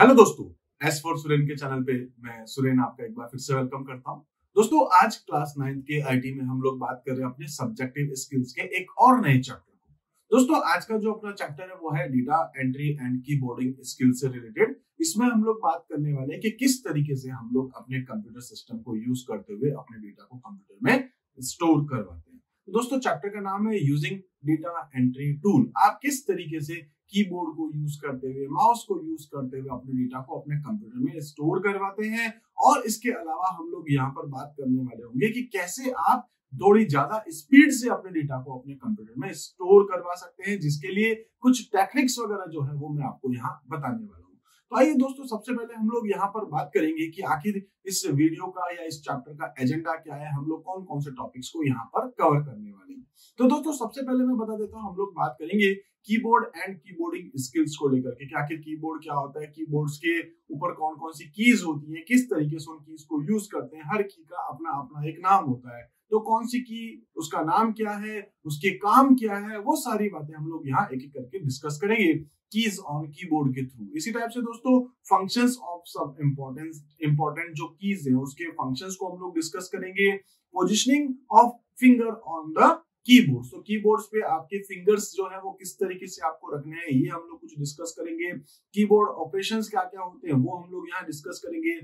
Hello दोस्तों S for Suren के channel पे मैं सुरेन आपका एक बार फिर से वेलकम करता हूँ। दोस्तों, आज क्लास नाइन्थ के आईटी में हम लोग बात कर रहे हैं अपने सब्जेक्टिव स्किल्स के एक और नए चैप्टर को। दोस्तों, आज का जो अपना चैप्टर है, वो है data entry and keyboarding skill से रिलेटेड इसमें हम लोग बात करने वाले हैं कि किस तरीके से हम लोग अपने कंप्यूटर सिस्टम को यूज़ करते हुए अपने डेटा को कंप्यूटर में स्टोर करवाते हैं। दोस्तों चैप्टर का नाम है यूजिंग डेटा एंट्री टूल आप किस तरीके से कीबोर्ड को यूज़ करते हुए माउस को यूज़ करते हुए अपने डेटा को अपने कंप्यूटर में स्टोर करवाते हैं। और इसके अलावा हम लोग यहाँ पर बात करने वाले होंगे कि कैसे आप थोड़ी ज़्यादा स्पीड से अपने डेटा को अपने कंप्यूटर में स्टोर करवा सकते हैं, जिसके लिए कुछ टेक्निक्स वगैरह जो है वो मैं आपको यहाँ बताने वाला हूँ। तो आइए दोस्तों, सबसे पहले हम लोग यहाँ पर बात करेंगे कि आखिर इस वीडियो का या इस चैप्टर का एजेंडा क्या है, हम लोग कौन कौन से टॉपिक्स को यहाँ पर कवर करने वाले हैं। तो दोस्तों, सबसे पहले मैं बता देता हूँ, हम लोग बात करेंगे कीबोर्ड एंड कीबोर्डिंग स्किल्स को लेकर के आखिर कीबोर्ड क्या होता है कीबोर्ड्स के ऊपर कौन कौन सी कीज होती है, किस तरीके से उन कीज को यूज़ करते हैं, हर की का अपना अपना एक नाम होता है। तो कौन सी की, उसका नाम क्या है, उसके काम क्या है, वो सारी बातें हम लोग यहाँ एक एक करके डिस्कस करेंगे कीज ऑन कीबोर्ड के थ्रू इसी टाइप से दोस्तों फ़ंक्शंस ऑफ़ सब इम्पोर्टेंस इंपॉर्टेंट जो कीज हैं, उसके फ़ंक्शंस को हम लोग डिस्कस करेंगे। Positioning of finger on the keyboard तो कीबोर्ड्स पे आपके फिंगर्स जो है, वो किस तरीके से आपको रखने हैं, ये हम लोग कुछ डिस्कस करेंगे। कीबोर्ड ऑपरेशंस क्या क्या होते हैं, वो हम लोग यहाँ डिस्कस करेंगे।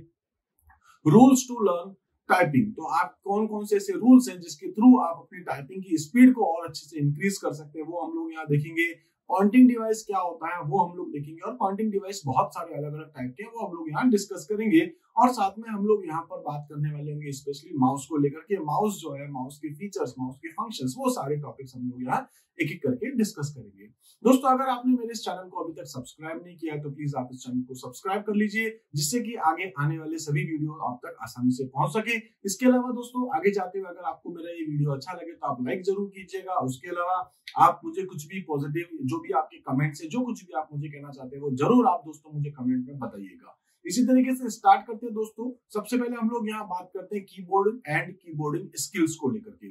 रूल्स टू लर्न टाइपिंग तो आप कौन कौन से ऐसे रूल्स हैं जिसके थ्रू आप अपनी टाइपिंग की स्पीड को और अच्छे से इंक्रीज कर सकते हैं, वो हम लोग यहाँ देखेंगे। पॉइंटिंग डिवाइस क्या होता है, वो हम लोग देखेंगे। और पॉइंटिंग डिवाइस बहुत सारे अलग अलग टाइप के हैं, वो हम लोग यहाँ डिस्कस करेंगे। और साथ में हम लोग यहाँ पर बात करने वाले होंगे स्पेशली माउस को लेकर के। माउस जो है माउस के फीचर्स माउस के फ़ंक्शंस वो सारे टॉपिक्स हम लोग यहाँ एक एक करके डिस्कस करेंगे। दोस्तों, अगर आपने मेरे इस चैनल को अभी तक सब्सक्राइब नहीं किया तो प्लीज़ आप इस चैनल को सब्सक्राइब कर लीजिए, जिससे कि आगे आने वाले सभी वीडियो आप तक आसानी से पहुँच सके। इसके अलावा दोस्तों, आगे जाते हुए अगर आपको मेरा ये वीडियो अच्छा लगे तो आप लाइक ज़रूर कीजिएगा। उसके अलावा आप मुझे कुछ भी पॉजिटिव जो भी आपके कमेंट है, जो कुछ भी आप मुझे कहना चाहते हैं, वो ज़रूर आप दोस्तों मुझे कमेंट में बताइएगा। इसी तरीके से स्टार्ट करते हैं दोस्तों। सबसे पहले हम लोग यहाँ बात करते हैं कीबोर्ड एंड कीबोर्डिंग स्किल्स को लेकर के।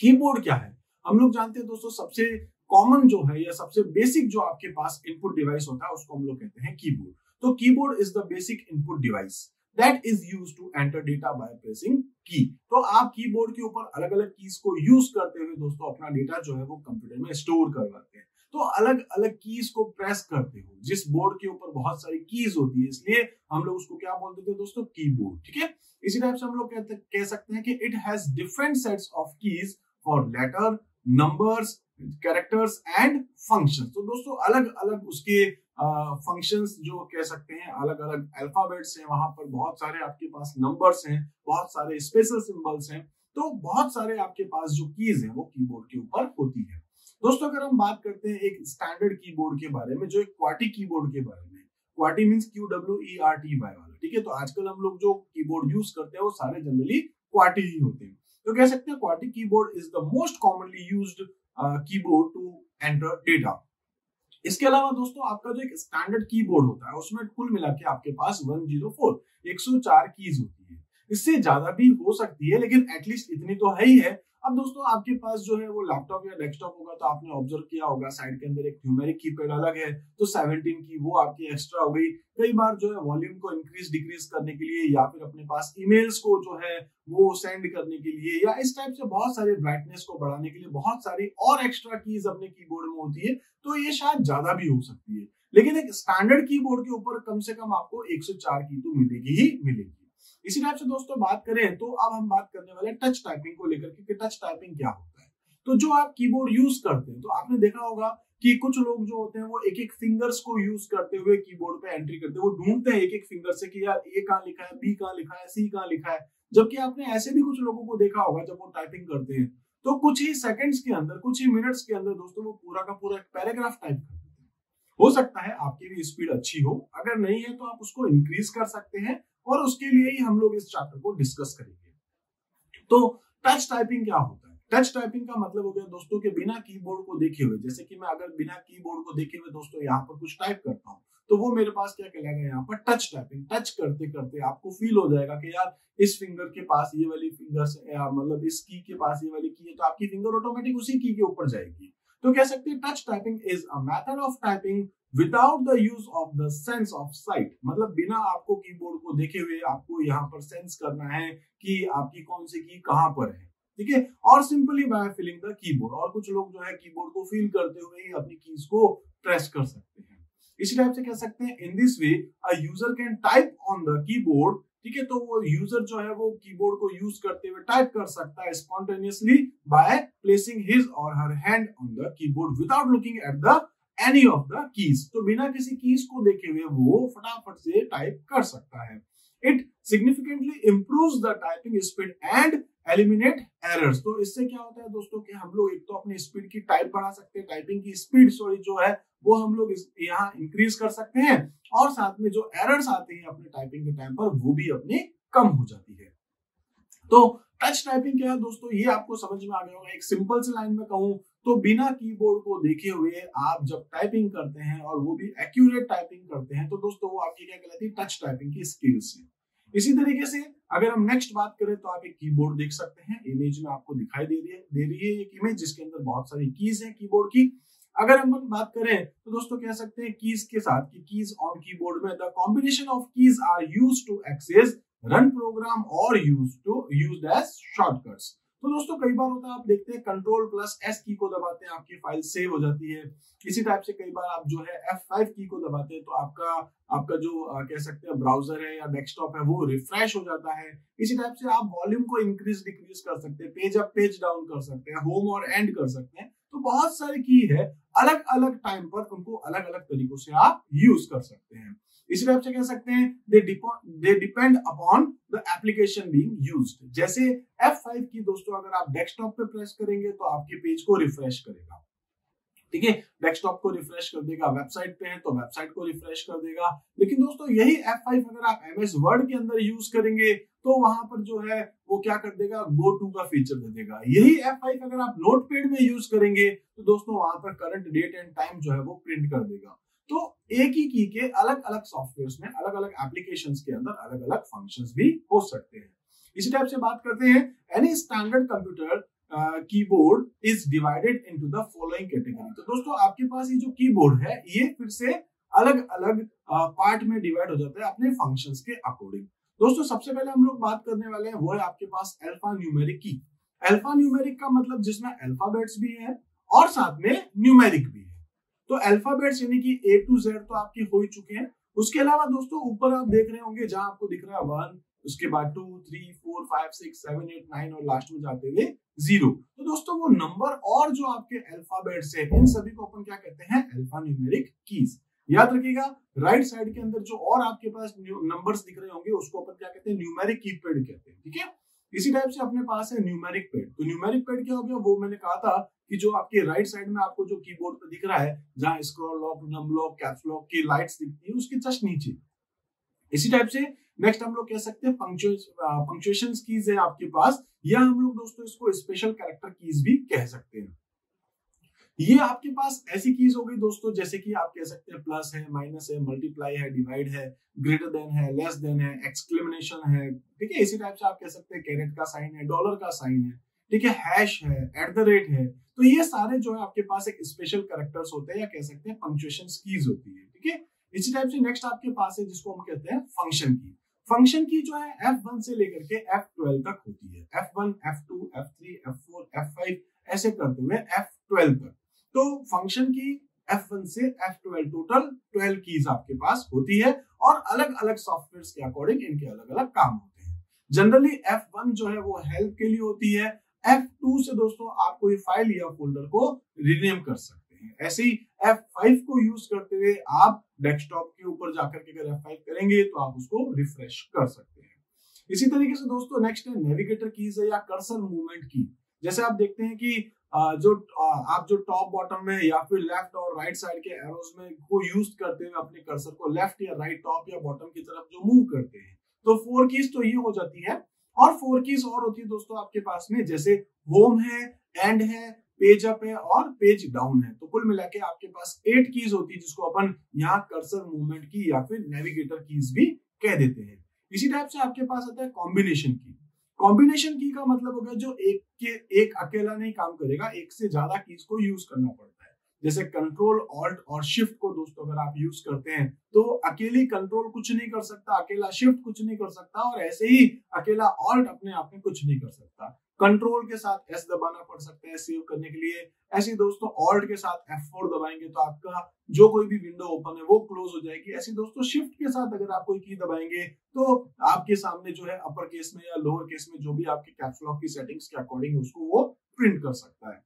कीबोर्ड क्या है? हम लोग जानते हैं दोस्तों, सबसे कॉमन जो है या सबसे बेसिक जो आपके पास इनपुट डिवाइस होता है, उसको हम लोग कहते हैं कीबोर्ड तो keyboard is the basic input device that is use to enter data by pressing key तो आप कीबोर्ड के ऊपर अलग अलग कीज को यूज़ करते हुए दोस्तों अपना डेटा जो है वो कंप्यूटर में स्टोर करवाते हैं। तो अलग अलग कीज को प्रेस करते हो। जिस बोर्ड के ऊपर बहुत सारी कीज होती है इसलिए हम लोग उसको क्या बोलते थे दोस्तों? कीबोर्ड ठीक है? इसी टाइप से हम लोग कह सकते हैं कि it has different sets of keys for letter numbers characters and function तो दोस्तों अलग अलग उसके फ़ंक्शंस uh, जो कह सकते हैं अलग अलग अल्फाबेट्स हैं वहाँ पर बहुत सारे आपके पास नंबर्स हैं बहुत सारे स्पेशल सिंबल्स हैं। तो बहुत सारे आपके पास जो कीज हैं वो कीबोर्ड के ऊपर होती है। दोस्तों, अगर हम बात करते हैं एक स्टैंडर्ड कीबोर्ड के बारे में, जो एक क्वाटी कीबोर्ड के बारे में क्वाटी means Q W E R T Y वाला, ठीक है? तो आजकल हम लोग जो कीबोर्ड यूज़ करते हैं, वो सारे जनरली क्वाटी ही होते हैं। तो कह सकते हैं क्वाटी keyboard is the most commonly used keyboard to enter data इसके अलावा दोस्तों, आपका जो एक स्टैंडर्ड कीबोर्ड होता है, उसमें कुल मिला के आपके पास 104 104 कीज होती है। इससे ज़्यादा भी हो सकती है, लेकिन एटलीस्ट इतनी तो है ही है। अब दोस्तों, आपके पास जो है वो लैपटॉप या डेस्कटॉप होगा तो आपने ऑब्ज़र्व किया होगा साइड के अंदर एक न्यूमेरिक कीपैड अलग है तो 17 की वो आपकी एक्स्ट्रा हो गई। कई बार जो है वॉल्यूम को इंक्रीज डिक्रीज करने के लिए या फिर अपने पास ईमेल्स को जो है वो सेंड करने के लिए या इस टाइप से बहुत सारे ब्राइटनेस को बढ़ाने के लिए बहुत सारी और एक्स्ट्रा कीज अपने कीबोर्ड में होती है तो ये शायद ज़्यादा भी हो सकती है। लेकिन एक स्टैंडर्ड कीबोर्ड के ऊपर कम से कम आपको 104 की तो मिलेगी ही मिलेगी। इसी टाइप से दोस्तों बात करें तो अब हम बात करने वाले टच टाइपिंग को लेकर के टच टाइपिंग क्या होता है। तो जो आप कीबोर्ड यूज़ करते हैं तो आपने देखा होगा कि कुछ लोग जो होते हैं, वो एक एक फिंगर्स को यूज़ करते हुए कीबोर्ड पे एंट्री करते हैं। वो ढूंढते हैं एक एक फिंगर से कि यार ए कहाँ लिखा है बी कहाँ लिखा है सी कहाँ लिखा है। जबकि आपने ऐसे भी कुछ लोगों को देखा होगा जब वो टाइपिंग करते हैं। तो कुछ ही सेकंड्स के अंदर, कुछ ही मिनट्स के अंदर दोस्तों वो पूरा का पूरा पैराग्राफ टाइप कर देते हैं। हो सकता है आपकी भी स्पीड अच्छी हो। अगर नहीं है तो आप उसको इंक्रीज कर सकते हैं। और उसके लिए ही हम लोग इस चैप्टर को डिस्कस करेंगे। तो टच टाइपिंग क्या होता है? टच टाइपिंग का मतलब हो गया दोस्तों के बिना कीबोर्ड को देखे हुए। जैसे कि मैं अगर बिना कीबोर्ड को देखे हुए दोस्तों यहाँ पर कुछ टाइप करता हूँ तो वो मेरे पास क्या कहलाएगा यहाँ पर? टच टाइपिंग टच करते करते आपको फील हो जाएगा कि यार इस फिंगर के पास ये वाली फिंगर मतलब इस की के पास ये वाली की है तो आपकी फिंगर ऑटोमेटिक उसी की के ऊपर जाएगी। तो कह सकते हैं touch typing is a method of typing without the use of the sense of sight मतलब बिना आपको कीबोर्ड को देखे हुए आपको यहाँ पर सेंस करना है कि आपकी कौन सी की कहाँ पर है। ठीक है? और simply by feeling the keyboard और कुछ लोग जो है कीबोर्ड को फील करते हुए ही अपनी कीज को प्रेस कर सकते हैं। इसी टाइप से कह सकते हैं in this way a user can type on the keyboard ठीक है? तो वो यूज़र जो है वो कीबोर्ड को यूज़ करते हुए टाइप कर सकता है स्पॉन्टेनियसली बाय प्लेसिंग हिज और her hand on the keyboard without looking at the any of the keys तो बिना किसी कीज को देखे हुए वो फटाफट से टाइप कर सकता है। It significantly improves the typing speed and eliminate errors तो इससे क्या होता है दोस्तों कि हम लोग एक तो अपनी स्पीड की टाइप बढ़ा सकते हैं टाइपिंग की स्पीड सॉरी जो है, वो हम लोग यहाँ इंक्रीज कर सकते हैं और साथ में जो एरर्स आते हैं अपने टाइपिंग के टाइम पर, वो भी अपने कम हो जाती है। तो टच टाइपिंग क्या है दोस्तों? ये आपको समझ में आ गया होगा। एक सिंपल से लाइन में कहूँ तो बिना कीबोर्ड को देखे हुए आप जब टाइपिंग करते हैं और वो भी एक्यूरेट टाइपिंग करते हैं तो दोस्तों वो आपकी क्या कहलाती है? टच टाइपिंग की स्किल्स है। इसी तरीके से अगर हम नेक्स्ट बात करें तो आप एक कीबोर्ड देख सकते हैं। इमेज में आपको दिखाई दे रही है, दे रही है एक इमेज जिसके अंदर बहुत सारी कीज है कीबोर्ड की। अगर हम बात करें तो दोस्तों कह सकते हैं कीज के साथ कि कीज ऑन कीबोर्ड में the combination of keys are use to access run program और use to use as shortcuts तो दोस्तों कई बार होता है आप देखते हैं कंट्रोल प्लस एस की को दबाते हैं आपकी फ़ाइल सेव हो जाती है। इसी टाइप से कई बार आप जो है एफ़ फाइव की को दबाते हैं तो आपका आपका जो आ, कह सकते हैं ब्राउज़र है या डेस्कटॉप है वो रिफ्रेश हो जाता है। इसी टाइप से आप वॉल्यूम को इंक्रीज डिक्रीज कर सकते हैं पेज अप पेज डाउन कर सकते हैं होम और एंड कर सकते हैं। तो बहुत सारी की है अलग अलग टाइम पर उनको अलग अलग तरीकों से आप यूज़ कर सकते हैं। इसी टाइप से कह सकते हैं? They depend upon the application being used जैसे F5 की दोस्तों, अगर आप डेस्कटॉप पे प्रेस करेंगे तो आपके पेज को रिफ्रेश करेगा। ठीक है? डेस्कटॉप को रिफ्रेश कर देगा वेबसाइट पे है तो वेबसाइट को रिफ्रेश कर देगा। लेकिन दोस्तों, यही F5 अगर आप एमएस वर्ड के अंदर यूज़ करेंगे तो वहाँ पर जो है, वो क्या कर देगा? गो टू का फीचर दे देगा। यही F5 अगर आप नोटपैड में यूज़ करेंगे तो दोस्तों, वहाँ पर करंट डेट एंड टाइम जो है, वो प्रिंट कर देगा। तो एक ही की के अलग अलग सॉफ्टवेयर में अलग अलग एप्लीकेशन के अंदर अलग अलग फ़ंक्शन भी हो सकते हैं। इसी टाइप से बात करते हैं any standard computer keyboard is divided into the following category तो दोस्तों, आपके पास ये जो कीबोर्ड है, ये फिर से अलग अलग पार्ट में डिवाइड हो जाता है अपने फ़ंक्शंस के अकॉर्डिंग दोस्तों, सबसे पहले हम लोग बात करने वाले हैं, वो है आपके पास अल्फ़ा न्यूमेरिक की अल्फ़ा न्यूमेरिक का मतलब जिसमें अल्फाबेट्स भी है और साथ में न्यूमेरिक भी। तो अल्फाबेट्स यानी कि ए टू जेड तो आपके हो ही चुके हैं। उसके अलावा दोस्तों, ऊपर आप देख रहे होंगे, जहाँ आपको दिख रहा है वन उसके बाद two three four five six seven eight nine और लास्ट में जाते हुए ज़ीरो तो दोस्तों, वो नंबर और जो आपके अल्फाबेट्स है, इन सभी को अपन क्या कहते हैं? अल्फ़ा न्यूमेरिक कीज याद रखिएगा राइट साइड के अंदर जो और आपके पास नंबर्स दिख रहे होंगे, उसको अपन क्या कहते हैं? न्यूमेरिक कीपैड कहते हैं, ठीक है? इसी टाइप से अपने पास है न्यूमेरिक पैड तो न्यूमेरिक पैड क्या हो गया? वो मैंने कहा था कि जो आपके राइट साइड में आपको जो कीबोर्ड पे दिख रहा है, जहाँ scroll lock num lock caps lock की लाइट्स दिखती है, उसके जस्ट नीचे। इसी टाइप से नेक्स्ट हम लोग कह सकते हैं पंक्चुएशन कीज है आपके पास। या हम लोग दोस्तों इसको स्पेशल कैरेक्टर कीज भी कह सकते हैं। ये आपके पास ऐसी कीज हो गई दोस्तों जैसे कि आप कह सकते हैं प्लस है माइनस है मल्टीप्लाई है डिवाइड है ग्रेटर देन है लेस देन है एक्सक्लेमेशन है। ठीक है इसी टाइप से आप कह सकते हैं कैरेट का साइन है डॉलर का साइन है। ठीक है हैश है एट द रेट है। तो ये सारे जो है आपके पास एक स्पेशल करेक्टर्स होते हैं या कह सकते हैं पंक्चुएशन कीज होती है। ठीक है इसी टाइप से नेक्स्ट आपके पास है जिसको हम कहते हैं फ़ंक्शन की फ़ंक्शन की जो है F1 से लेकर के F12 तक होती है। F1, F2, F3, F4, F5 ऐसे करते हुए F12 तक। तो फ़ंक्शन की F1 से F12 टोटल 12 कीज आपके पास होती है और अलग अलग सॉफ्टवेयर के अकॉर्डिंग इनके अलग अलग काम होते हैं। जनरली F1 जो है वो हेल्प के लिए होती है। F2 से दोस्तों आप कोई फ़ाइल या फोल्डर को रिनेम कर सकते हैं। ऐसे ही F5 को यूज़ करते हुए आप डेस्कटॉप के ऊपर जाकर के अगर F5 करेंगे तो आप उसको रिफ्रेश कर सकते हैं। इसी तरीके से दोस्तों नेक्स्ट है नेविगेटर कीज है या कर्सर मूवमेंट की जैसे आप देखते हैं कि जो आप जो टॉप बॉटम में या फिर लेफ़्ट और राइट साइड के एरोज में को यूज़ करते हुए अपने कर्सर को लेफ़्ट या राइट टॉप या बॉटम की तरफ़ जो मूव करते हैं। तो फोर कीज तो ये हो जाती है। और फोर कीज और होती है दोस्तों आपके पास में, जैसे होम है एंड है पेज अप है और पेज डाउन है। तो कुल मिला आपके पास एट कीज होती है जिसको अपन यहाँ कर्सर मूवमेंट की या फिर नेविगेटर कीज भी कह देते हैं। इसी टाइप से आपके पास आता है कॉम्बिनेशन की कॉम्बिनेशन की का मतलब हो गया जो एक के, एक अकेला नहीं काम करेगा, एक से ज़्यादा कीज को यूज़ करना पड़ता है। जैसे कंट्रोल ऑल्ट और शिफ्ट को दोस्तों, अगर आप यूज़ करते हैं तो अकेली कंट्रोल कुछ नहीं कर सकता, अकेला शिफ्ट कुछ नहीं कर सकता और ऐसे ही अकेला ऑल्ट अपने आप में कुछ नहीं कर सकता। कंट्रोल के साथ एस दबाना पड़ सकता है सेव करने के लिए। ऐसे दोस्तों ऑल्ट के साथ एफ़ फोर दबाएँगे तो आपका जो कोई भी विंडो ओपन है, वो क्लोज हो जाएगी। ऐसे दोस्तों शिफ्ट के साथ अगर आप कोई की दबाएँगे तो आपके सामने जो है अपर केस में या लोअर केस में जो भी आपके कैप्सलॉक की सेटिंग्स के अकॉर्डिंग उसको वो प्रिंट कर सकता है।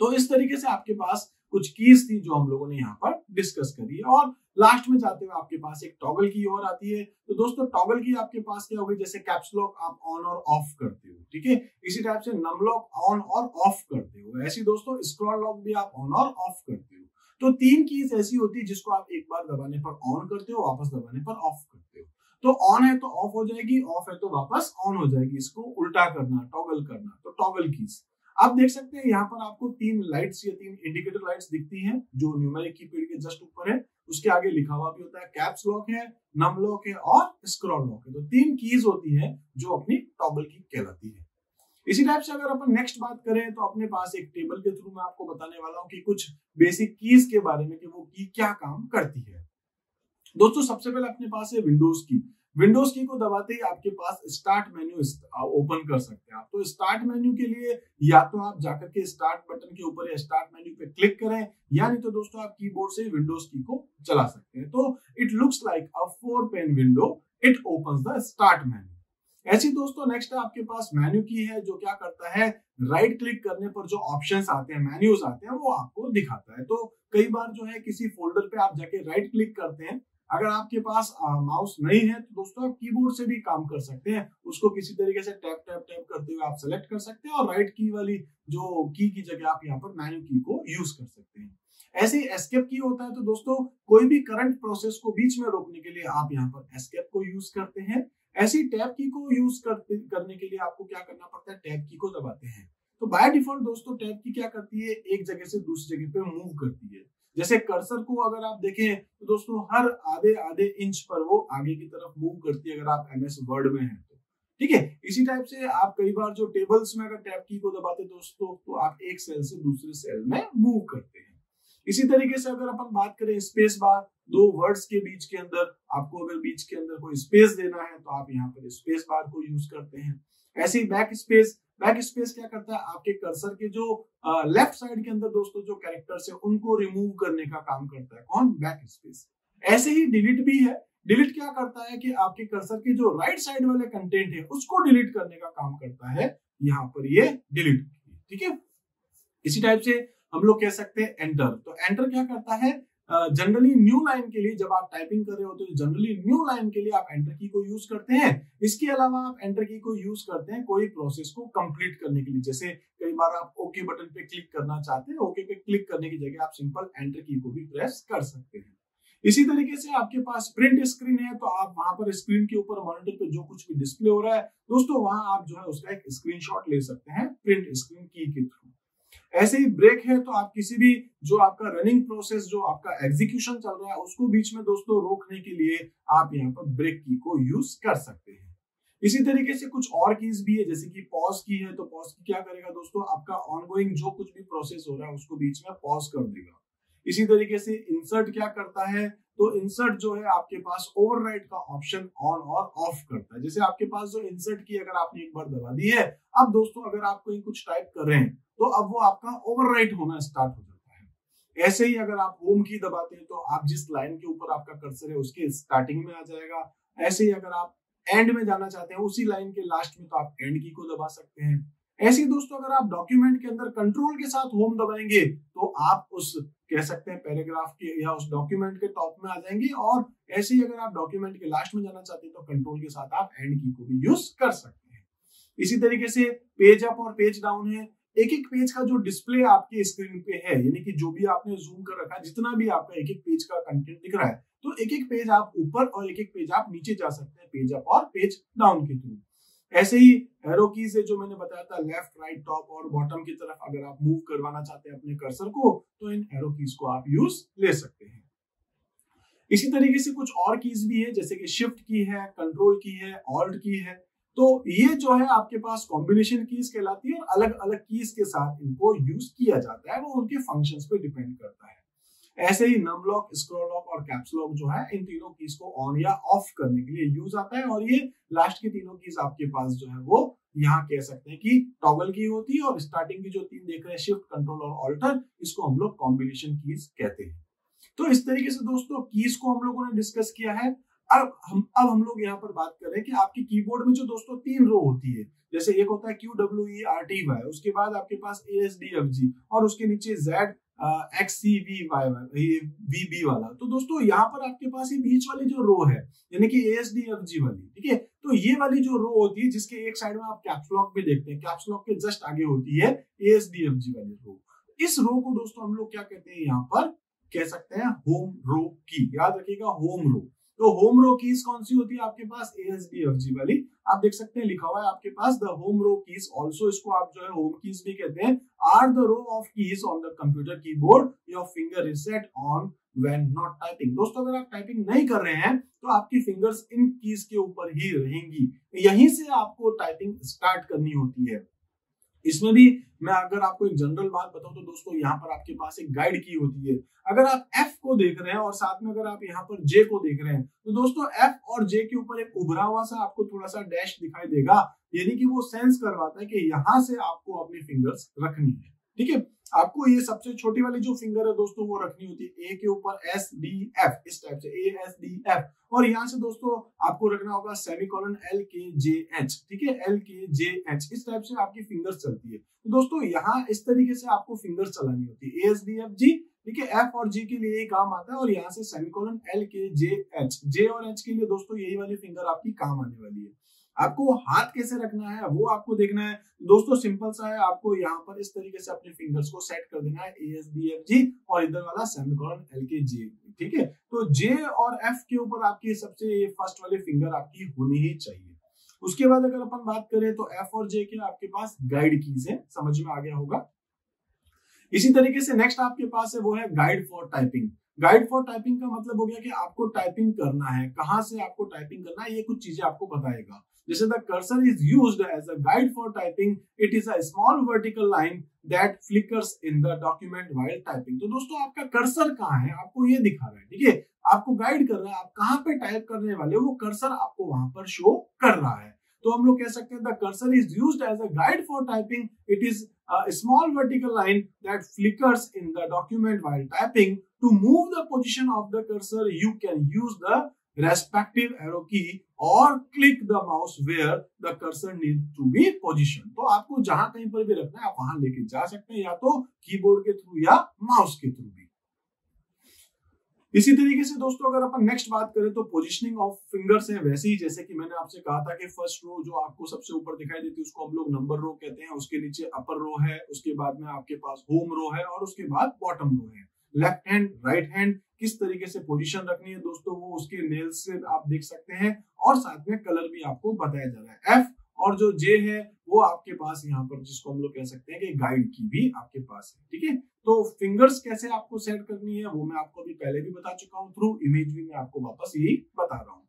तो इस तरीके से आपके पास कुछ कीज थी जो हम लोगों ने यहाँ पर डिस्कस करी और लास्ट में जाते हुए आपके पास एक टॉगल की और आती है। तो दोस्तों टॉगल की आपके पास क्या होगी? जैसे कैप्स लॉक आप ऑन और ऑफ़ करते हो, ठीक है? इसी टाइप से नम लॉक ऑन और ऑफ़ करते हो। ऐसी दोस्तों स्क्रॉल लॉक भी आप ऑन और ऑफ़ करते हो। तो तीन कीज ऐसी होती है जिसको आप एक बार दबाने पर ऑन करते हो, वापस दबाने पर ऑफ़ करते हो। तो ऑन है तो ऑफ़ हो जाएगी ऑफ़ है तो वापस ऑन हो जाएगी। इसको उल्टा करना टॉगल करना तो टॉगल कीज आप देख सकते हैं यहाँ पर आपको तीन लाइट्स या तीन इंडिकेटर लाइट्स दिखती हैं, जो न्यूमेरिक कीपैड के जस्ट ऊपर है। उसके आगे लिखा हुआ भी होता है कैप्स लॉक है नम लॉक है और स्क्रॉल लॉक है। तो तीन कीज होती है जो अपनी टॉगल की कहलाती है। इसी टाइप से अगर अपन नेक्स्ट बात करें तो अपने पास एक टेबल के थ्रू मैं आपको बताने वाला हूँ कि कुछ बेसिक कीज के बारे में कि वो की क्या काम करती है। दोस्तों, सबसे पहले अपने पास है विंडोज़ की। विंडोज़ की को दबाते ही आपके पास स्टार्ट मेन्यू ओपन कर सकते हैं आप। तो स्टार्ट मेन्यू के लिए या तो आप जाकर के स्टार्ट बटन के ऊपर स्टार्ट मेन्यू पे क्लिक करें, या नहीं तो दोस्तों आप कीबोर्ड से विंडोज़ की को चला सकते हैं। तो it looks like a four pane window it open the start menu ऐसी दोस्तों नेक्स्ट आपके पास मेन्यू की है जो क्या करता है राइट क्लिक करने पर जो ऑप्शंस आते हैं मेन्यूज आते हैं, वो आपको दिखाता है। तो कई बार जो है किसी फोल्डर पे आप जाके राइट क्लिक करते हैं अगर आपके पास माउस नहीं है तो दोस्तों आप कीबोर्ड से भी काम कर सकते हैं। उसको किसी तरीके से टैप टैप टैप करते हुए आप सेलेक्ट कर सकते हैं और राइट की वाली जो की की जगह आप यहाँ पर मैन्यू की को यूज़ कर सकते हैं। ऐसे ही एस्केप की होता है तो दोस्तों कोई भी करंट प्रोसेस को बीच में रोकने के लिए आप यहाँ पर एस्केप को यूज़ करते हैं। ऐसी टैप की को यूज़ करते, करने के लिए आपको क्या करना पड़ता है? टैप की को दबाते हैं। तो बाय डिफ़ॉल्ट दोस्तों टैप की क्या करती है? एक जगह से दूसरी जगह पे मूव करती है। जैसे कर्सर को अगर आप देखें तो दोस्तों, हर आधे आधे इंच पर वो आगे की तरफ़ मूव करती है अगर आप एमएस वर्ड में हैं तो। ठीक है? इसी टाइप से आप कई बार जो टेबल्स में अगर टैप की को दबाते दोस्तों तो आप एक सेल से दूसरे सेल में मूव करते हैं। इसी तरीके से अगर अपन बात करें स्पेस बार दो वर्ड्स के बीच के अंदर, आपको अगर बीच के अंदर कोई स्पेस देना है तो आप यहाँ पर स्पेस बार को यूज़ करते हैं। ऐसे ही बैक स्पेस बैक स्पेस क्या करता है? आपके कर्सर के जो लेफ़्ट साइड के अंदर दोस्तों जो कैरेक्टर्स है, उनको रिमूव करने का काम करता है। कौन? Backspace. ऐसे ही डिलीट भी है। डिलीट क्या करता है कि आपके कर्सर के जो राइट साइड वाले कंटेंट है, उसको डिलीट करने का काम करता है। यहाँ पर ये डिलीट ठीक है? इसी टाइप से हम लोग कह सकते हैं एंटर तो एंटर क्या करता है? जनरली न्यू लाइन के लिए जब आप टाइपिंग कर रहे हो तो जनरली न्यू लाइन के लिए आप एंटर की को यूज़ करते हैं। इसके अलावा आप एंटर की को यूज़ करते हैं कोई प्रोसेस को कंप्लीट करने के लिए। जैसे कई बार आप ओके बटन पे क्लिक करना चाहते हैं ओके पे क्लिक करने की जगह आप सिंपल एंटर की को भी प्रेस कर सकते हैं। इसी तरीके से आपके पास प्रिंट स्क्रीन है तो आप वहाँ पर स्क्रीन के ऊपर मॉनिटर पे जो कुछ भी डिस्प्ले हो रहा है, दोस्तों वहाँ आप जो है उसका एक स्क्रीनशॉट ले सकते हैं प्रिंट स्क्रीन की के थ्रू ऐसे ही ब्रेक है तो आप किसी भी जो आपका रनिंग प्रोसेस जो आपका एग्जीक्यूशन चल रहा है, उसको बीच में दोस्तों रोकने के लिए आप यहाँ पर ब्रेक की को यूज़ कर सकते हैं। इसी तरीके से कुछ और कीज भी है, जैसे कि पॉज की है तो पॉज की क्या करेगा दोस्तों? आपका ऑनगोइंग जो कुछ भी प्रोसेस हो रहा है, उसको बीच में पॉज कर देगा। इसी तरीके से इंसर्ट क्या करता है? तो इंसर्ट जो है, आपके पास ओवरराइट का ऑप्शन ऑन और ऑफ़ करता है। जैसे आपके पास जो इंसर्ट की अगर आपने एक बार दबा दी है, अब दोस्तों अगर आप कोई कुछ टाइप कर रहे हैं तो अब वो आपका ओवरराइट होना स्टार्ट हो जाता है। ऐसे ही अगर आप होम की दबाते हैं तो आप जिस लाइन के ऊपर आपका कर्सर है, उसके स्टार्टिंग में आ जाएगा। ऐसे ही अगर आप एंड में जाना चाहते हैं, उसी लाइन के लास्ट में तो आप एंड की को दबा सकते हैं। ऐसे दोस्तों, अगर आप डॉक्यूमेंट के अंदर कंट्रोल के साथ होम दबाएँगे तो आप उस, कह सकते हैं पैराग्राफ के या उस डॉक्यूमेंट के टॉप में आ जाएँगे और ऐसे ही अगर आप डॉक्यूमेंट के लास्ट में जाना चाहते हैं तो कंट्रोल के साथ आप एंड की को भी यूज़ कर सकते हैं। इसी तरीके से पेज अप और पेज डाउन है। एक एक पेज का जो डिस्प्ले आपके स्क्रीन पे है, यानी कि जो भी आपने जूम कर रखा है, जितना भी आपका एक एक पेज का कंटेंट दिख रहा है तो एक एक पेज आप ऊपर और एक एक पेज आप नीचे जा सकते हैं पेज अप और पेज डाउन के थ्रू ऐसे ही एरो कीज है जो मैंने बताया था लेफ़्ट राइट टॉप और बॉटम की तरफ़ अगर आप मूव करवाना चाहते हैं अपने कर्सर को तो इन एरो कीज को आप यूज़ ले सकते हैं. इसी तरीके से कुछ और कीज भी है, जैसे कि शिफ्ट की है कंट्रोल की है ऑल्ट की है तो ये जो है आपके पास कॉम्बिनेशन कीज कहलाती है और अलग अलग कीज के साथ इनको यूज़ किया जाता है, वो उनके फ़ंक्शंस पे डिपेंड करता है। ऐसे ही नम लॉक स्क्रॉल लॉक और कैप्स लॉक जो है, इन तीनों कीज को ऑन या ऑफ़ करने के लिए यूज़ आता है और ये लास्ट की तीनों कीज आपके पास जो है वो यहाँ कह सकते हैं कि टॉगल की होती है और स्टार्टिंग की जो तीन देख रहे हैं शिफ्ट कंट्रोल और ऑल्टर इसको हम लोग कॉम्बिनेशन कीज कहते हैं। तो इस तरीके से दोस्तों कीज को हम लोगों ने डिस्कस किया है। अब हम अब हम लोग यहाँ पर बात कर कि आपके कीबोर्ड में जो दोस्तों तीन रो होती है, जैसे एक होता है Q W R T Y उसके बाद आपके पास A S D F G और उसके नीचे Z X C V Y V B वाला। तो दोस्तों यहाँ पर आपके पास ये बीच वाली जो रो है, यानी कि A S D F G वाली, ठीक है? तो ये वाली जो रो होती है, जिसके एक साइड में आप कैप्सलॉक भी देखते हैं कैप्सलॉक के जस्ट आगे होती है A S D F G वाली रो इस रो को दोस्तों हम लोग क्या कहते हैं यहाँ पर? कह सकते हैं होम रो की। याद रखिएगा होम रो तो होम रो कीज कौन सी होती है आपके पास? A S D F G वाली। आप देख सकते हैं, लिखा हुआ है आपके पास the home row keys also इसको आप जो है होम कीज भी कहते हैं। Are the row of keys on the computer keyboard your finger is set on when not typing दोस्तों, अगर आप टाइपिंग नहीं कर रहे हैं तो आपकी फिंगर्स इन कीज के ऊपर ही रहेंगी। यहीं से आपको टाइपिंग स्टार्ट करनी होती है। इसमें भी मैं अगर आपको एक जनरल बात बताऊँ तो दोस्तों, यहाँ पर आपके पास एक गाइड की होती है। अगर आप एफ़ को देख रहे हैं और साथ में अगर आप यहाँ पर जे को देख रहे हैं तो दोस्तों एफ़ और जे के ऊपर एक उभरा हुआ सा आपको थोड़ा सा डैश दिखाई देगा, यानी कि वो सेंस करवाता है कि यहाँ से आपको अपनी फिंगर्स रखनी है। ठीक है? आपको ये सबसे छोटी वाली जो फिंगर है दोस्तों, वो रखनी होती है ए के ऊपर एस डी एफ़ इस टाइप से ए एस डी एफ़ और यहाँ से दोस्तों, आपको रखना होगा सेमिकोलन एल के जे एच ठीक है? एल के जे एच इस टाइप से आपकी फिंगर्स चलती है। तो दोस्तों, यहाँ इस तरीके से आपको फिंगर्स चलानी होती है। A S D F G ठीक है? एफ़ और जी के लिए ये काम आता है और यहाँ से सेमिकोलन एल के जे एच जे और एच के लिए दोस्तों, यही वाली फिंगर आपकी काम आने वाली है। आपको हाथ कैसे रखना है, वो आपको देखना है। दोस्तों, सिंपल सा है, आपको यहाँ पर इस तरीके से अपने फिंगर्स को सेट कर देना है A S B F G और इधर वाला सेमिकोलन एल के जे ठीक है? तो जे और एफ़ के ऊपर आपकी सबसे फ़र्स्ट वाली फिंगर आपकी होनी ही चाहिए। उसके बाद अगर अपन बात करें तो एफ़ और जे के आपके पास गाइड कीज है, समझ में आ गया होगा। इसी तरीके से नेक्स्ट आपके पास है, वो है guide for typing guide for typing का मतलब हो गया कि आपको टाइपिंग करना है। कहाँ से आपको टाइपिंग करना है, ये कुछ चीज़ें आपको बताएगा। जैसे the cursor is used as a guide for typing it is a small vertical line that flickers in the document while typing तो दोस्तों आपका कर्सर कहाँ है? आपको ये दिखा रहा है ठीक है? आपको गाइड कर रहा है आप कहाँ पे टाइप करने वाले वो कर्सर आपको वहाँ पर शो कर रहा है। तो हम लोग कह सकते हैं the cursor is used as a guide for typing it is small vertical line that flickers in the document while typing. To move the position of the cursor, you can use the respective arrow key or click the mouse where the cursor needs to be positioned. तो आपको जहाँ कहीं पर भी रखना है, आप वहाँ लेके जा सकते हैं, या तो कीबोर्ड के थ्रू या माउस के थ्रू भी इसी तरीके से दोस्तों, अगर अपन नेक्स्ट बात करें तो पोजिशनिंग ऑफ़ फिंगर्स है वैसे ही, जैसे कि मैंने आपसे कहा था कि फ़र्स्ट रो जो आपको सबसे ऊपर दिखाई देती है, उसको हम लोग नंबर रो कहते हैं, उसके नीचे अपर रो है, उसके बाद में आपके पास होम रो है और उसके बाद बॉटम रो है लेफ़्ट हैंड राइट हैंड किस तरीके से पोजीशन रखनी है दोस्तों, वो उसके नेल्स से आप देख सकते हैं और साथ में कलर भी आपको बताया जा रहा है। एफ़ और जो जे है, वो आपके पास यहाँ पर, जिसको हम लोग कह सकते हैं कि गाइड की भी आपके पास है, ठीक है? तो फिंगर्स कैसे आपको सेट करनी है, वो मैं आपको अभी पहले भी बता चुका हूँ थ्रू इमेज भी मैं आपको वापस यही बता रहा हूँ।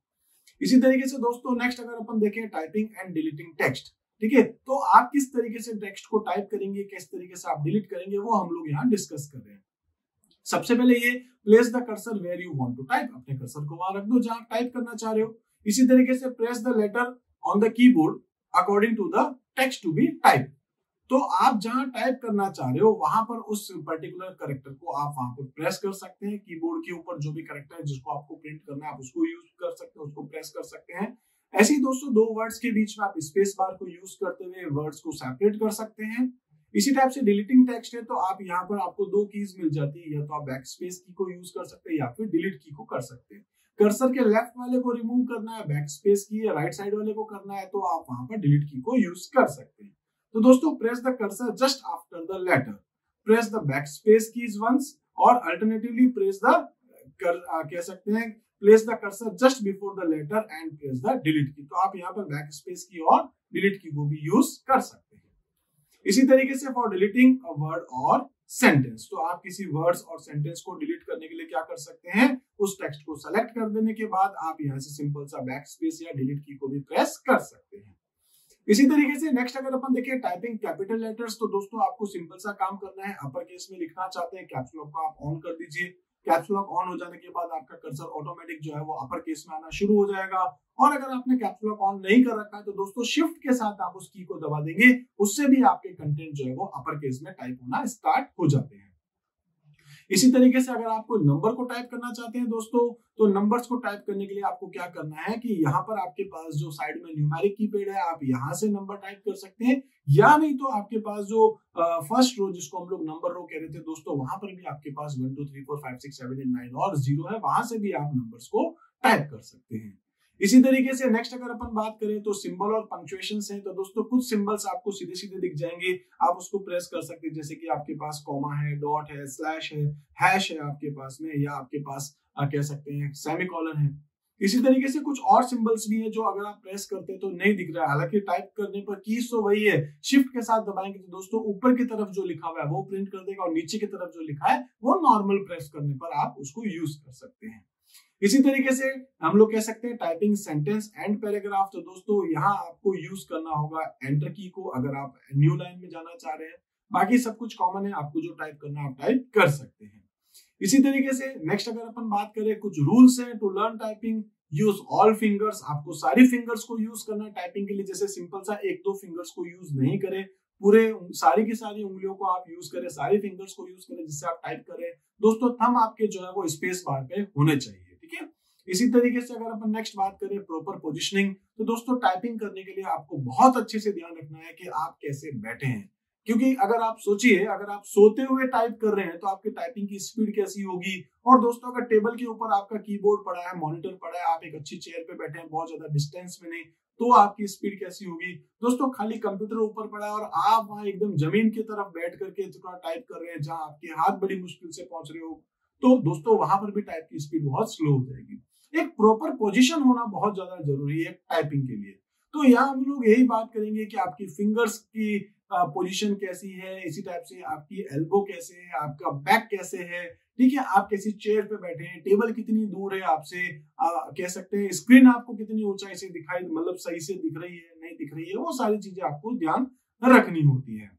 इसी तरीके से दोस्तों नेक्स्ट अगर अपन देखें टाइपिंग एंड डिलीटिंग टेक्स्ट ठीक है? तो आप किस तरीके से टेक्स्ट को टाइप करेंगे, किस तरीके से आप डिलीट करेंगे, वो हम लोग यहाँ डिस्कस कर रहे हैं। सबसे पहले ये place the cursor where you want to type अपने कर्सर को वहाँ रख दो जहाँ टाइप करना चाह रहे हो। इसी तरीके से press the letter on the keyboard according to the text to be typed तो आप जहाँ टाइप करना चाह रहे हो, वहाँ पर उस पर्टिकुलर करेक्टर को आप वहाँ पर प्रेस कर सकते हैं। कीबोर्ड के ऊपर जो भी करेक्टर है, जिसको आपको प्रिंट करना है, आप उसको यूज़ कर सकते हैं, उसको प्रेस कर सकते हैं। ऐसे ही दोस्तों, दो वर्ड्स के बीच में आप स्पेस बार को यूज़ करते हुए वर्ड्स को सेपरेट कर सकते हैं। इसी टाइप से डिलीटिंग टेक्स्ट है तो आप यहाँ पर आपको दो कीज मिल जाती है या तो आप बैक स्पेस की को यूज़ कर सकते हैं या फिर डिलीट की को कर सकते हैं। कर्सर के लेफ़्ट वाले को रिमूव करना है बैक स्पेस की या राइट साइड वाले को करना है तो आप वहाँ पर डिलीट की को यूज़ कर सकते हैं। तो दोस्तों press the cursor just after the letter press the back space keys once और अल्टरनेटिवली प्रेस द कर आ, कह सकते हैं place the cursor just before the letter and press the delete key तो आप यहाँ पर बैक स्पेस की और डिलीट की को भी यूज़ कर सकते हैं। इसी तरीके से फॉर डिलीटिंग अ वर्ड और सेंटेंस तो आप किसी वर्ड्स और सेंटेंस को डिलीट करने के लिए क्या कर सकते हैं? उस टेक्स्ट को सेलेक्ट कर देने के बाद आप यहाँ से सिंपल सा बैक स्पेस या डिलीट की को भी प्रेस कर सकते हैं। इसी तरीके से नेक्स्ट अगर अपन देखें टाइपिंग कैपिटल लेटर्स तो दोस्तों आपको सिंपल सा काम करना है। अपर केस में लिखना चाहते हैं कैप्स लॉक को आप ऑन कर दीजिए। कैप्स लॉक ऑन हो जाने के बाद आपका कर्सर ऑटोमेटिक जो है वो अपर केस में आना शुरू हो जाएगा। और अगर आपने कैप्स लॉक ऑन नहीं कर रखा है तो दोस्तों शिफ्ट के साथ आप उस की को दबा देंगे, उससे भी आपके कंटेंट जो है वो अपर केस में टाइप होना स्टार्ट हो जाते हैं। इसी तरीके से अगर आप कोई नंबर को टाइप करना चाहते हैं दोस्तों तो नंबर्स को टाइप करने के लिए आपको क्या करना है कि यहाँ पर आपके पास जो साइड में न्यूमेरिक कीपैड है, आप यहाँ से नंबर टाइप कर सकते हैं। या नहीं तो आपके पास जो फ़र्स्ट रो जिसको हम लोग नंबर रो कह रहे थे दोस्तों, वहाँ पर भी आपके पास one two three four five six seven eight nine और ज़ीरो है, वहाँ से भी आप नंबर्स को टाइप कर सकते हैं। इसी तरीके से नेक्स्ट अगर अपन बात करें तो सिंबल और पंक्चुएशन है तो दोस्तों कुछ सिंबल्स आपको सीधे सीधे दिख जाएँगे। आप उसको प्रेस कर सकते हैं, जैसे कि आपके पास कॉमा है डॉट है स्लैश है हैश है आपके पास में, या आपके पास कह सकते हैं सेमिकॉलन है। इसी तरीके से कुछ और सिंबल्स भी है जो अगर आप प्रेस करते हैं तो नहीं दिख रहा है। हालाँकि टाइप करने पर कीज तो वही है। शिफ्ट के साथ दबाएँगे तो दोस्तों ऊपर की तरफ़ जो लिखा हुआ है वो प्रिंट कर देगा और नीचे की तरफ़ जो लिखा है वो नॉर्मल प्रेस करने पर आप उसको यूज़ कर सकते हैं। इसी तरीके से हम लोग कह सकते हैं टाइपिंग सेंटेंस एंड पैराग्राफ तो दोस्तों, यहाँ आपको यूज़ करना होगा एंटर की को अगर आप न्यू लाइन में जाना चाह रहे हैं। बाकी सब कुछ कॉमन है, आपको जो टाइप करना आप टाइप कर सकते हैं। इसी तरीके से नेक्स्ट अगर अपन बात करें कुछ रूल्स हैं to learn typing use all fingers आपको सारी फिंगर्स को यूज़ करना है टाइपिंग के लिए, जैसे सिंपल सा एक दो फिंगर्स को यूज़ नहीं करें। पूरे सारी की सारी उंगलियों को आप यूज़ करें, सारी फिंगर्स को यूज़ करें जिससे आप टाइप करें। दोस्तों थम आपके जो है वो स्पेस बार पे होने चाहिए, ठीक है? इसी तरीके से अगर अपन नेक्स्ट बात करें प्रॉपर पोजिशनिंग तो दोस्तों टाइपिंग करने के लिए आपको बहुत अच्छे से ध्यान रखना है कि आप कैसे बैठे हैं। क्योंकि अगर आप सोचिए, अगर आप सोते हुए टाइप कर रहे हैं तो आपकी टाइपिंग की स्पीड कैसी होगी? और दोस्तों, अगर टेबल के ऊपर आपका कीबोर्ड पड़ा है मॉनिटर पड़ा है, आप एक अच्छी चेयर पे बैठे हैं, बहुत ज़्यादा डिस्टेंस में नहीं तो आपकी स्पीड कैसी होगी? दोस्तों, खाली कंप्यूटर ऊपर पड़ा है और आप वहाँ एकदम ज़मीन की तरफ़ बैठ करके थोड़ा टाइप कर रहे हैं, जहाँ आपके हाथ बड़ी मुश्किल से पहुँच रहे हो। तो दोस्तों, वहाँ पर भी टाइप की स्पीड बहुत स्लो हो जाएगी। एक प्रॉपर पोजिशन होना बहुत ज़्यादा ज़रूरी है टाइपिंग के लिए। तो यहाँ हम लोग यही बात करेंगे कि आपकी फिंगर्स की पोजीशन कैसी है? इसी टाइप से आपकी एल्बो कैसे है? आपका बैक कैसे है? ठीक है, आप कैसी चेयर पे बैठे हैं टेबल कितनी दूर है आपसे कह सकते हैं स्क्रीन आपको कितनी ऊंचाई से दिखाई मतलब सही से दिख रही है, नहीं दिख रही है, वो सारी चीज़ें आपको ध्यान रखनी होती है।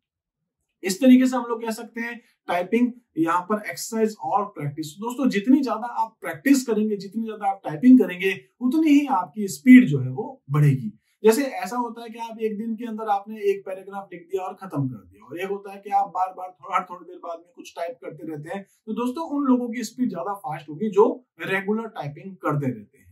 इस तरीके से हम लोग कह सकते हैं टाइपिंग यहाँ पर एक्सरसाइज और प्रैक्टिस दोस्तों, जितनी ज़्यादा आप प्रैक्टिस करेंगे, जितनी ज़्यादा आप टाइपिंग करेंगे, उतनी ही आपकी स्पीड जो है वो बढ़ेगी। जैसे ऐसा होता है कि आप एक दिन के अंदर आपने एक पैराग्राफ लिख दिया और खत्म कर दिया। और एक होता है कि आप बार बार थोड़ा, थोड़ी देर बाद में कुछ टाइप करते रहते हैं। तो दोस्तों, उन लोगों की स्पीड ज़्यादा फास्ट होगी जो रेगुलर टाइपिंग करते रहते हैं।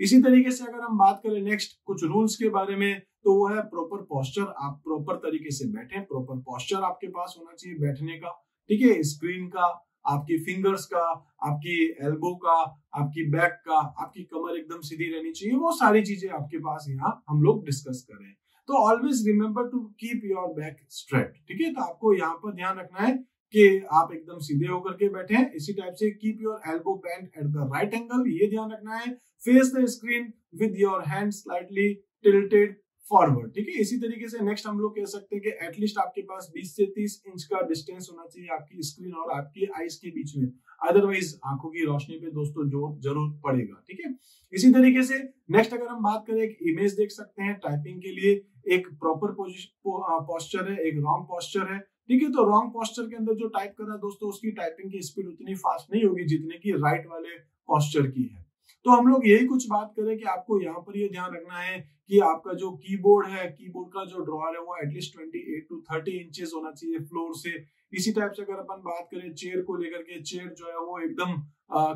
इसी तरीके से अगर हम बात करें नेक्स्ट कुछ रूल्स के बारे में तो वो है प्रॉपर पॉस्चर। आप प्रॉपर तरीके से बैठे, प्रॉपर पॉस्चर आपके पास होना चाहिए बैठने का। ठीक है, स्क्रीन का आपकी फिंगर्स का, आपकी एल्बो का, आपकी बैक का, आपकी कमर एकदम सीधी रहनी चाहिए। वो सारी चीज़ें आपके पास यहाँ हम लोग डिस्कस कर रहे हैं। तो always remember to keep your back straight ठीक है? तो आपको यहाँ पर ध्यान रखना है कि आप एकदम सीधे होकर के बैठे हैं। इसी टाइप से keep your elbow bent at the right angle ये ध्यान रखना है। Face the screen with your hand slightly tilted forward ठीक है? इसी तरीके से नेक्स्ट हम लोग कह सकते हैं कि एटलीस्ट आपके पास 20 से 30 इंच का डिस्टेंस होना चाहिए आपकी स्क्रीन और आपकी आईज के बीच में। अदरवाइज़ आँखों की रोशनी पे दोस्तों जो ज़रूर पड़ेगा, ठीक है? इसी तरीके से नेक्स्ट अगर हम बात करें, एक इमेज देख सकते हैं टाइपिंग के लिए। एक प्रॉपर पोस्चर है, एक रॉन्ग पोस्चर है, ठीक है? तो रॉन्ग पोस्चर के अंदर जो टाइप कर रहा है दोस्तों, उसकी टाइपिंग की स्पीड उतनी फास्ट नहीं होगी जितने की राइट वाले पोस्चर की है। तो हम लोग यही कुछ बात करें कि आपको यहाँ पर ये ध्यान रखना है कि आपका जो कीबोर्ड है कीबोर्ड का जो ड्रॉर है वो एटलीस्ट 28 टू 30 इंचेस होना चाहिए फ्लोर से। इसी टाइप से अगर अपन बात करें चेयर को लेकर के चेयर जो है वो एकदम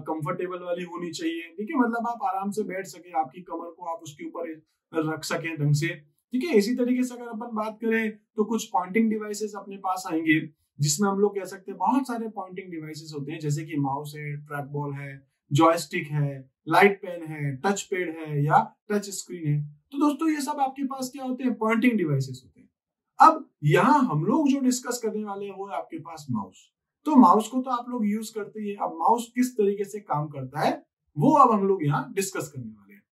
कंफर्टेबल वाली होनी चाहिए। ठीक है मतलब आप आराम से बैठ सके, आपकी कमर को आप उसके ऊपर रख सके ढंग से। ठीक है, इसी तरीके से अगर अपन बात करें तो कुछ पॉइंटिंग डिवाइसेस अपने पास आएँगे, जिसमें हम लोग कह सकते हैं बहुत सारे पॉइंटिंग डिवाइसेस होते हैं, जैसे कि माउस है ट्रैक बॉल है जॉयस्टिक है लाइट पेन है टच पेड है या टच स्क्रीन है। तो दोस्तों, ये सब आपके पास क्या होते हैं? पॉइंटिंग डिवाइसेस होते हैं। अब यहाँ हम लोग जो डिस्कस करने वाले हैं, वो है आपके पास माउस तो माउस को तो आप लोग यूज़ करते ही अब माउस किस तरीके से काम करता है, वो अब हम लोग यहाँ डिस्कस करने वाले हैं।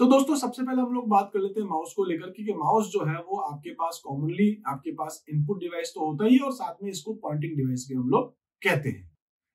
तो दोस्तों, सबसे पहले हम लोग बात कर लेते हैं माउस को लेकर क्योंकि माउस जो है, वो आपके पास कॉमनली आपके पास इनपुट डिवाइस तो होता ही है और साथ में इसको पॉइंटिंग डिवाइस भी हम लोग कहते हैं।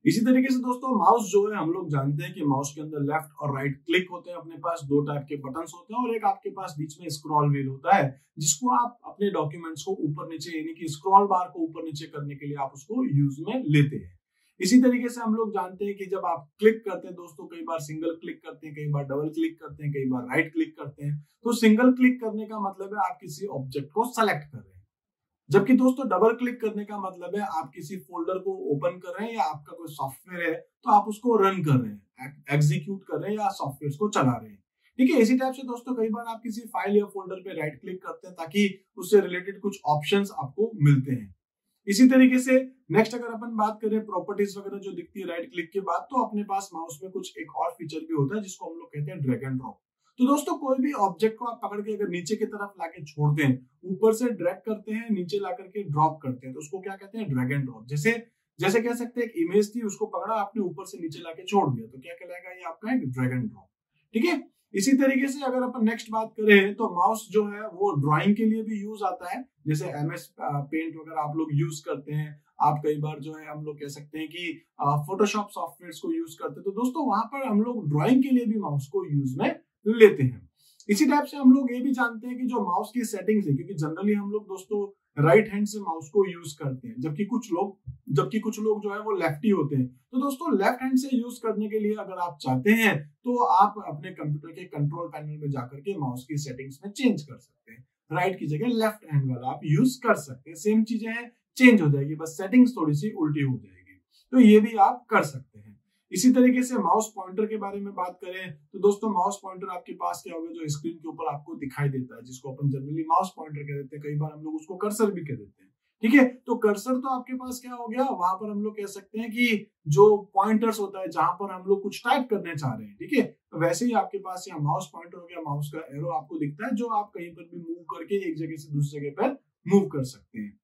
इसी तरीके से दोस्तों माउस जो है, हम लोग जानते हैं कि माउस के अंदर लेफ़्ट और राइट क्लिक होते हैं अपने पास। दो टाइप के बटन होते हैं और एक आपके पास बीच में स्क्रॉल व्हील होता है, जिसको आप अपने डॉक्यूमेंट्स को ऊपर नीचे, यानी कि स्क्रॉल बार को ऊपर नीचे करने के लिए आप उसको यूज़ में लेते हैं। इसी तरीके से हम लोग जानते हैं कि जब आप क्लिक करते हैं दोस्तों, कई बार सिंगल क्लिक करते हैं, कई बार डबल क्लिक करते हैं, कई बार राइट क्लिक करते हैं तो सिंगल क्लिक करने का मतलब है आप किसी ऑब्जेक्ट को सेलेक्ट कर रहे हैं। जबकि दोस्तों डबल क्लिक करने का मतलब है, आप किसी फोल्डर को ओपन कर रहे हैं या आपका कोई सॉफ्टवेयर है तो आप उसको रन कर रहे हैं एग्जीक्यूट कर रहे हैं या सॉफ्टवेयर को चला रहे हैं। ठीक है, इसी टाइप से दोस्तों, कई बार आप किसी फ़ाइल या फोल्डर पे राइट क्लिक करते हैं ताकि उससे रिलेटेड कुछ ऑप्शंस आपको मिलते हैं। इसी तरीके से नेक्स्ट अगर अपन बात करें प्रॉपर्टीज़ वगैरह जो दिखती है राइट क्लिक के बाद तो अपने पास माउस में कुछ एक और फीचर भी होता है, जिसको हम लोग कहते हैं ड्रैग एंड ड्रॉप तो दोस्तों, कोई भी ऑब्जेक्ट को आप पकड़ के अगर नीचे की तरफ़ लाके छोड़ते हैं ऊपर से ड्रैग करते हैं, नीचे ला करके ड्रॉप करते हैं तो उसको क्या कहते हैं? ड्रैग एंड ड्रॉप जैसे जैसे कह सकते हैं एक इमेज थी, उसको पकड़ा, आपने ऊपर से नीचे लाके छोड़ दिया तो क्या कहलाएगा? ये आपका एक ड्रैग एंड ड्रॉप ठीक है? इसी तरीके से अगर अपन नेक्स्ट बात करें तो माउस जो है, वो ड्राइंग के लिए भी यूज़ आता है। जैसे एम एस पेंट वगैरह आप लोग यूज़ करते हैं। आप कई बार जो है, हम लोग कह सकते हैं कि फोटोशॉप सॉफ्टवेयर को यूज़ करते हैं। तो दोस्तों, वहाँ पर हम लोग ड्राइंग के लिए भी माउस को यूज़ में लेते हैं। इसी टाइप से हम लोग ये भी जानते हैं कि जो माउस की सेटिंग्स है, क्योंकि जनरली हम लोग दोस्तों राइट हैंड से माउस को यूज़ करते हैं, जबकि कुछ लोग, जबकि कुछ लोग जो है वो लेफ्टी होते हैं। तो दोस्तों लेफ़्ट हैंड से यूज़ करने के लिए अगर आप चाहते हैं तो आप अपने कंप्यूटर के कंट्रोल पैनल में जाकर के माउस की सेटिंग्स में चेंज कर सकते हैं। राइट की जगह लेफ़्ट हैंड वाला आप यूज़ कर सकते हैं। सेम चीज़ें हैं चेंज हो जाएगी, बस सेटिंग्स थोड़ी सी उल्टी हो जाएगी। तो ये भी आप कर सकते हैं। इसी तरीके से माउस पॉइंटर के बारे में बात करें तो दोस्तों माउस पॉइंटर आपके पास क्या होगा, जो स्क्रीन के ऊपर आपको दिखाई देता है, जिसको अपन जनरली माउस पॉइंटर कह देते हैं, कई बार हम लोग उसको कर्सर भी कह देते हैं। ठीक है? तो कर्सर तो आपके पास क्या हो गया, वहाँ पर हम लोग कह सकते हैं कि जो पॉइंटर्स होता है, जहाँ पर हम लोग कुछ टाइप करने चाह रहे हैं, ठीक है? तो वैसे ही आपके पास यहाँ माउस पॉइंटर हो गया माउस का एरो आपको दिखता है, जो आप कहीं पर भी मूव करके एक जगह से दूसरी जगह पर मूव कर सकते हैं।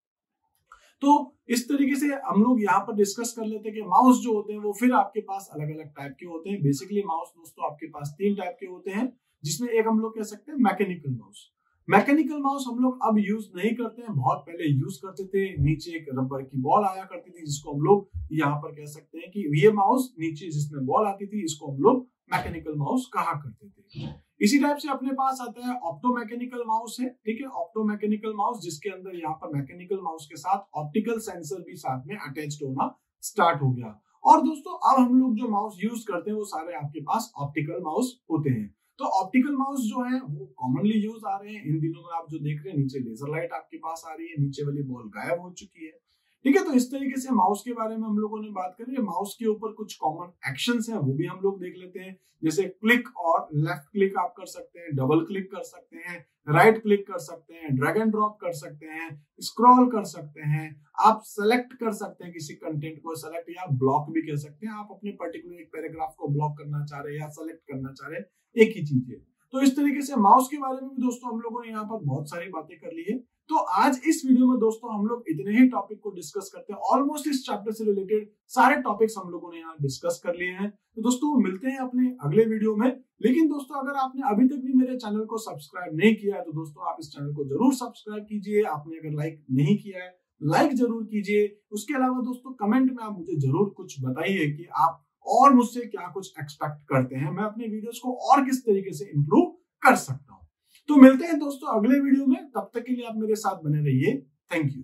तो इस तरीके से हम लोग यहाँ पर डिस्कस कर लेते हैं कि माउस जो होते हैं वो फिर आपके पास अलग अलग टाइप के होते हैं। बेसिकली माउस दोस्तों आपके पास तीन टाइप के होते हैं, जिसमें एक हम लोग कह सकते हैं मैकेनिकल माउस मैकेनिकल माउस हम लोग अब यूज़ नहीं करते हैं, बहुत पहले यूज़ करते थे, नीचे एक रबर की बॉल आया करती थी, जिसको हम लोग यहाँ पर कह सकते हैं कि ये माउस नीचे जिसमें बॉल आती थी, इसको हम लोग मैकेनिकल माउस कहा करते थे? इसी टाइप से अपने पास आता है ऑप्टो मैकेनिकल माउस है, ठीक है? ऑप्टो मैकेनिकल माउस जिसके अंदर यहाँ पर मैकेनिकल माउस के साथ ऑप्टिकल सेंसर भी साथ में अटैच होना स्टार्ट हो गया। और दोस्तों, अब हम लोग जो माउस यूज़ करते हैं, वो सारे आपके पास ऑप्टिकल माउस होते हैं। तो ऑप्टिकल माउस जो है, वो कॉमनली यूज़ आ रहे हैं। इन दिनों में आप जो देख रहे हैं, नीचे लेजर लाइट आपके पास आ रही है, नीचे वाली बॉल गायब हो चुकी है। ठीक है तो इस तरीके से माउस के बारे में हम लोगों ने बात करी। है माउस के ऊपर कुछ कॉमन एक्शन है, वो भी हम लोग देख लेते हैं। जैसे क्लिक और लेफ़्ट क्लिक आप कर सकते हैं डबल क्लिक कर सकते हैं राइट क्लिक कर सकते हैं ड्रैग एंड ड्रॉप कर सकते हैं स्क्रॉल कर सकते हैं। आप सेलेक्ट कर सकते हैं किसी कंटेंट को सेलेक्ट या ब्लॉक भी कर सकते हैं। आप अपने पर्टिकुलर एक पैराग्राफ को ब्लॉक करना चाह रहे हैं या सेलेक्ट करना चाह रहे हैं, एक ही चीज़ है। तो इस तरीके से माउस के बारे में भी दोस्तों हम लोगों ने यहाँ पर बहुत सारी बातें कर ली है। तो आज इस वीडियो में दोस्तों हम लोग इतने ही टॉपिक को डिस्कस करते हैं। ऑलमोस्ट इस चैप्टर से रिलेटेड सारे टॉपिक्स हम लोगों ने यहाँ डिस्कस कर लिए हैं। तो दोस्तों मिलते हैं अपने अगले वीडियो में। लेकिन दोस्तों अगर आपने अभी तक भी मेरे चैनल को सब्सक्राइब नहीं किया है तो दोस्तों आप इस चैनल को ज़रूर सब्सक्राइब कीजिए। आपने अगर लाइक नहीं किया है लाइक ज़रूर कीजिए। उसके अलावा दोस्तों कमेंट में आप मुझे ज़रूर कुछ बताइए कि आप और मुझसे क्या कुछ एक्सपेक्ट करते हैं, मैं अपने वीडियोस को और किस तरीके से इंप्रूव कर सकता हूँ। तो मिलते हैं दोस्तों अगले वीडियो में, तब तक के लिए आप मेरे साथ बने रहिए। Thank you